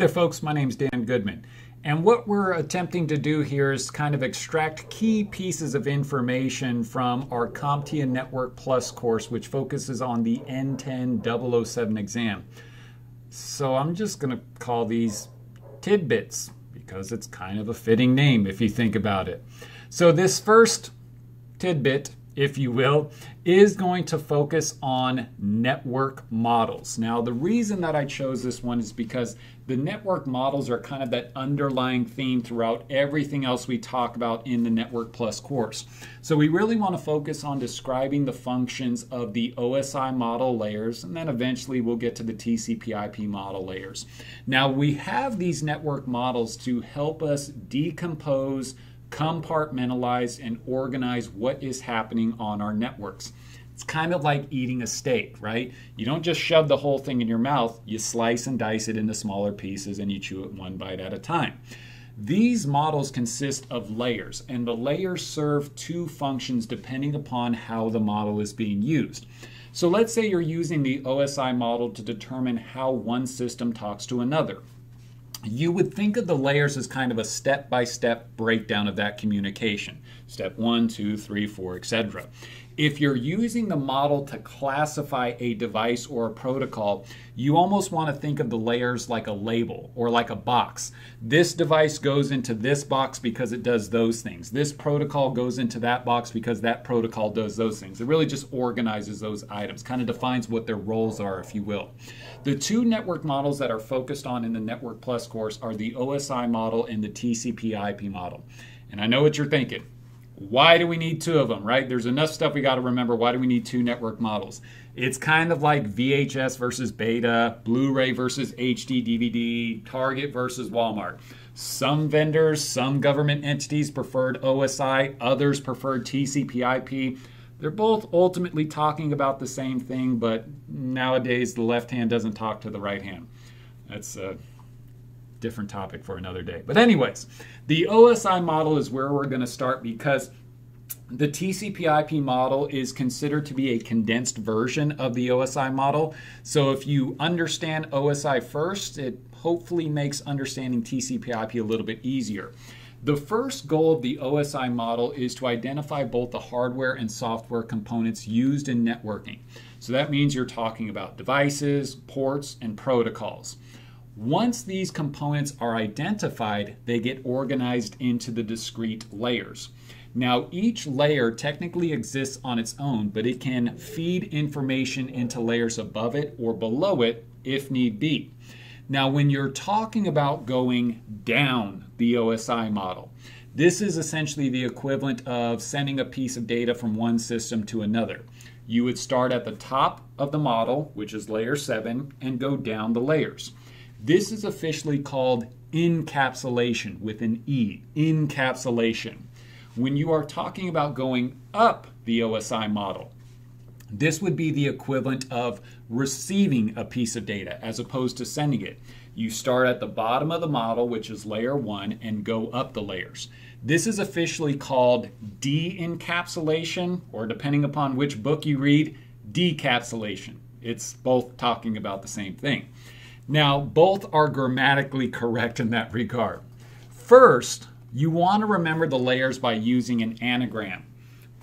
there, folks. My name's Dan Goodman. And what we're attempting to do here is kind of extract key pieces of information from our CompTIA Network Plus course, which focuses on the N10 007 exam. So I'm just going to call these tidbits because it's kind of a fitting name if you think about it. So this first tidbit if you will, is going to focus on network models. Now, the reason that I chose this one is because the network models are kind of that underlying theme throughout everything else we talk about in the Network Plus course. So, we really want to focus on describing the functions of the OSI model layers, and then eventually we'll get to the TCP/IP model layers. Now, we have these network models to help us decompose compartmentalize and organize what is happening on our networks. It's kind of like eating a steak, right? You don't just shove the whole thing in your mouth, you slice and dice it into smaller pieces and you chew it one bite at a time. These models consist of layers, and the layers serve two functions depending upon how the model is being used. So let's say you're using the OSI model to determine how one system talks to another you would think of the layers as kind of a step by step breakdown of that communication. Step one, two, three, four, etc. If you're using the model to classify a device or a protocol, you almost want to think of the layers like a label or like a box. This device goes into this box because it does those things. This protocol goes into that box because that protocol does those things. It really just organizes those items, kind of defines what their roles are, if you will. The two network models that are focused on in the Network Plus course are the OSI model and the TCP IP model. And I know what you're thinking. Why do we need two of them, right? There's enough stuff we got to remember. Why do we need two network models? It's kind of like VHS versus beta, Blu ray versus HD DVD, Target versus Walmart. Some vendors, some government entities preferred OSI, others preferred TCP IP. They're both ultimately talking about the same thing, but nowadays the left hand doesn't talk to the right hand. That's a different topic for another day. But, anyways, the OSI model is where we're going to start because the TCP/IP model is considered to be a condensed version of the OSI model. So if you understand OSI first, it hopefully makes understanding TCP/IP a little bit easier. The first goal of the OSI model is to identify both the hardware and software components used in networking. So that means you're talking about devices, ports, and protocols. Once these components are identified, they get organized into the discrete layers. Now, each layer technically exists on its own, but it can feed information into layers above it or below it if need be. Now, when you're talking about going down the OSI model, this is essentially the equivalent of sending a piece of data from one system to another. You would start at the top of the model, which is layer 7, and go down the layers. This is officially called encapsulation with an E, encapsulation. When you are talking about going up the OSI model, this would be the equivalent of receiving a piece of data as opposed to sending it. You start at the bottom of the model, which is layer one, and go up the layers. This is officially called de encapsulation, or depending upon which book you read, decapsulation. It's both talking about the same thing. Now, both are grammatically correct in that regard. First, you want to remember the layers by using an anagram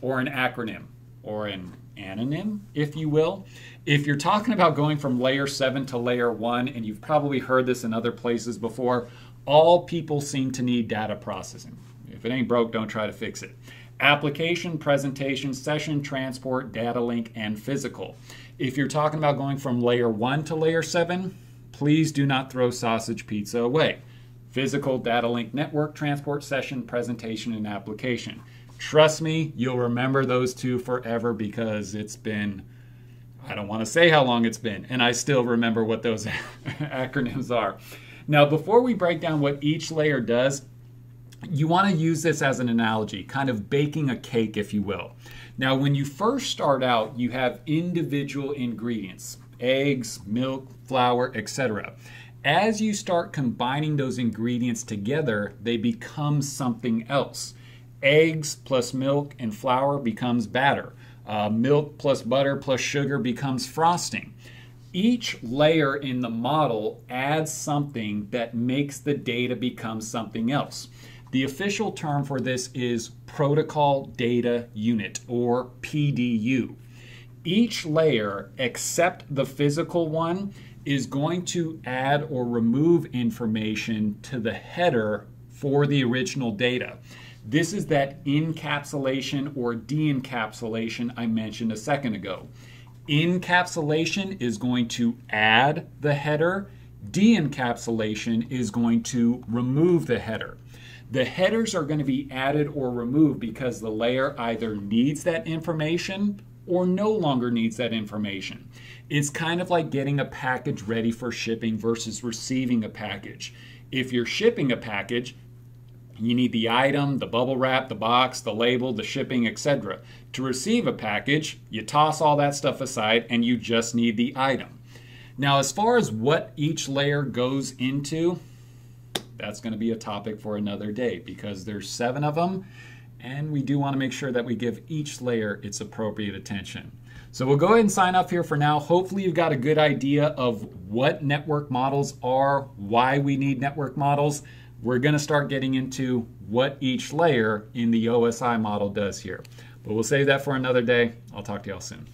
or an acronym or an anonym, if you will. If you're talking about going from layer 7 to layer 1, and you've probably heard this in other places before, all people seem to need data processing. If it ain't broke, don't try to fix it. Application, presentation, session, transport, data link, and physical. If you're talking about going from layer 1 to layer 7, Please do not throw sausage pizza away. Physical data link network, transport session, presentation, and application. Trust me, you'll remember those two forever because it's been, I don't want to say how long it's been, and I still remember what those acronyms are. Now, before we break down what each layer does, you want to use this as an analogy, kind of baking a cake, if you will. Now, when you first start out, you have individual ingredients eggs, milk, flour, etc. As you start combining those ingredients together, they become something else. Eggs plus milk and flour becomes batter. Uh, milk plus butter plus sugar becomes frosting. Each layer in the model adds something that makes the data become something else. The official term for this is Protocol Data Unit, or PDU. Each layer, except the physical one, is going to add or remove information to the header for the original data. This is that encapsulation or de-encapsulation I mentioned a second ago. Encapsulation is going to add the header. De-encapsulation is going to remove the header. The headers are going to be added or removed because the layer either needs that information or no longer needs that information. It's kind of like getting a package ready for shipping versus receiving a package. If you're shipping a package, you need the item, the bubble wrap, the box, the label, the shipping, etc. To receive a package, you toss all that stuff aside and you just need the item. Now, as far as what each layer goes into, that's going to be a topic for another day because there's seven of them and we do want to make sure that we give each layer its appropriate attention. So we'll go ahead and sign off here for now. Hopefully you've got a good idea of what network models are, why we need network models. We're going to start getting into what each layer in the OSI model does here. But we'll save that for another day. I'll talk to y'all soon.